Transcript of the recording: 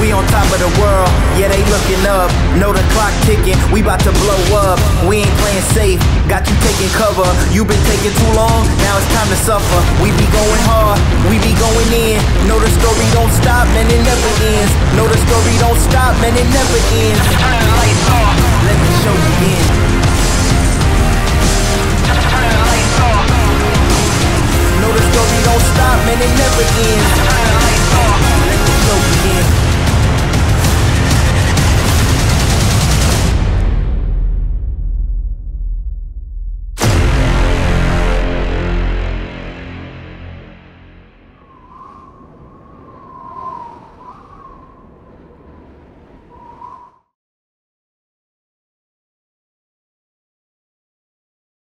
We on top of the world, yeah, they looking up. Know the clock ticking, we about to blow up. We ain't playing safe, got you taking cover. You been taking too long, now it's time to suffer. We be going hard, we be going in. Know the story don't stop, man, it never ends. Know the story don't stop, man, it never ends. Turn the lights off, let the show begin. Turn the lights off. Know the story don't stop, man, it never ends.